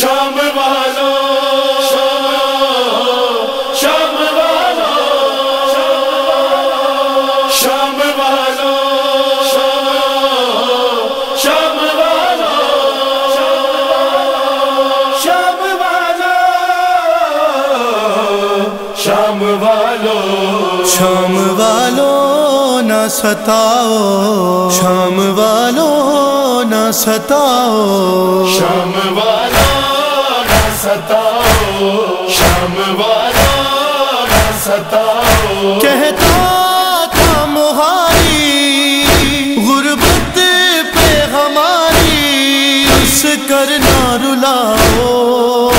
شام والو شام شام والو شام والو شام والو شام والو شام والو نہ ستاؤ شام والو نہ ستاؤ شام والا ستاؤ شام والا نہ ستاؤ۔ کہتا تھا مہاری غربت پہ ہماری اس کر نہ رلاؤ۔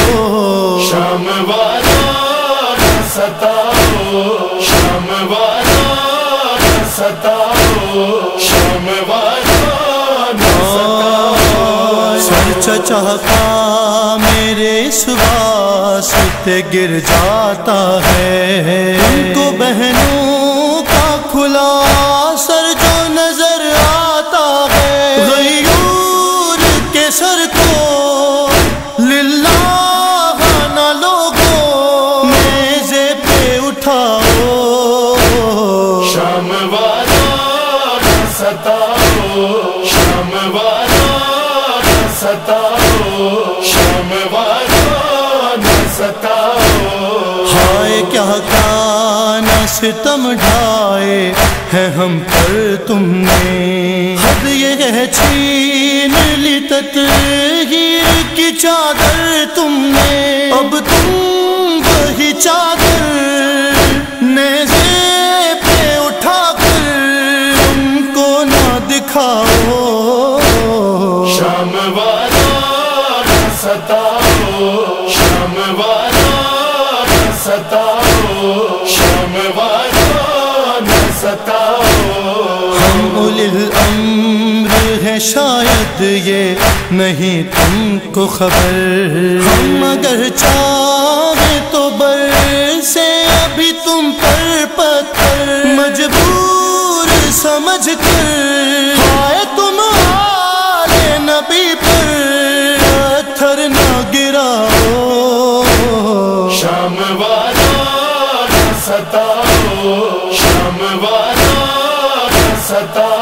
شام والا نہ ستاؤ شام والا نہ ستاؤ۔ سر چچا کا میرے سواستے گر جاتا ہے۔ ان کو بہنوں کا کھلا سر جو نظر آتا ہے۔ غیور کے سر کو للہ نہ لوگوں میزے پہ اٹھاؤ۔ شام والا ستاؤ۔ شام والا ستاؤ۔ کیا کانا ستم ڈھائے ہے ہم پر تم نے؟ حد یہ ہے چھین لی تطہیر کی چادر تم نے۔ اب تم وہی چادر نیزے پہ اٹھا کر ان کو نہ دکھاؤ۔ شام والا نہ شاید یہ نہیں تم کو خبر۔ ہم اگر چاہے تو بر سے ابھی تم پر پتھر۔ مجبور سمجھ کر آئے تم نبی پر۔ پتھر نہ گراؤ۔ شام والا ستاؤ۔ شام والا ستاؤ۔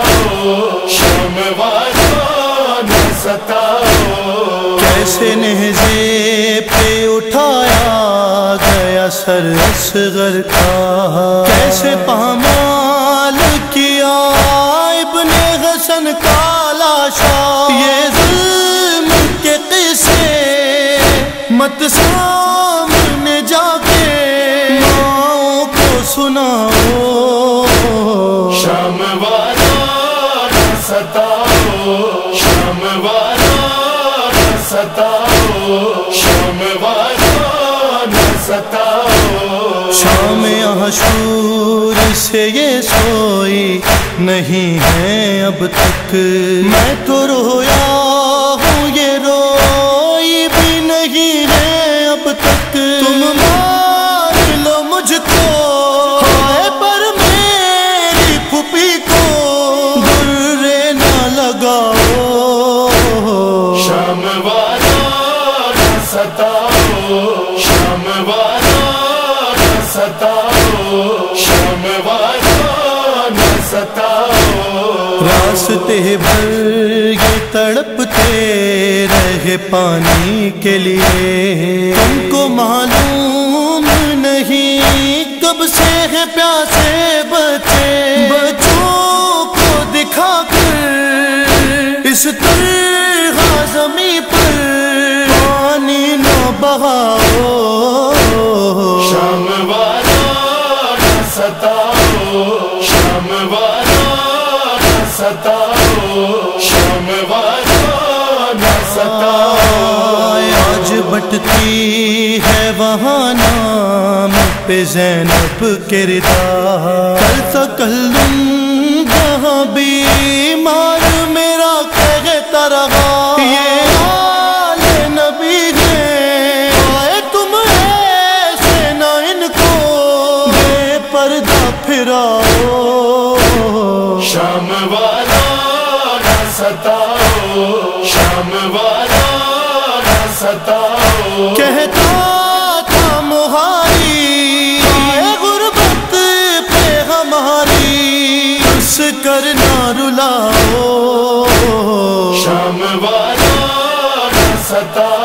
ستاؤ نہزے پہ اٹھایا گیا سر اصغر کا۔ کیسے پامال کیا ابن حسن کا لاشا یہ ظلم کے قصے مت سامنے جا کے ماں کو سناؤ۔ شام شام عاشور سے یہ سوئی نہیں ہے اب تک میں تو رویا ستاؤ بھر یہ تڑپتے رہے پانی کے لیے۔ تم کو معلوم نہیں کب سے ہے پیاسے بچے۔ بچوں کو دکھا کر اس طرح زمین پر پانی نہ بہاؤ شام والا ستاؤ شام والا ستاؤ آج ہے وہاں نام پہ زینب کردار۔ کل تکلم جہاں بیمار میرا کہتا رہا۔ یہ حال نبی ہے آئے تم ایسے نہ ان کو۔ بے پردہ پھراؤ شام والا نہ ستاؤ۔ شام والا نہ ستاؤ۔ کہتا تھا مہاری آئے غربت پہ ہماری اس کرنا رلاؤ شام والا ستا۔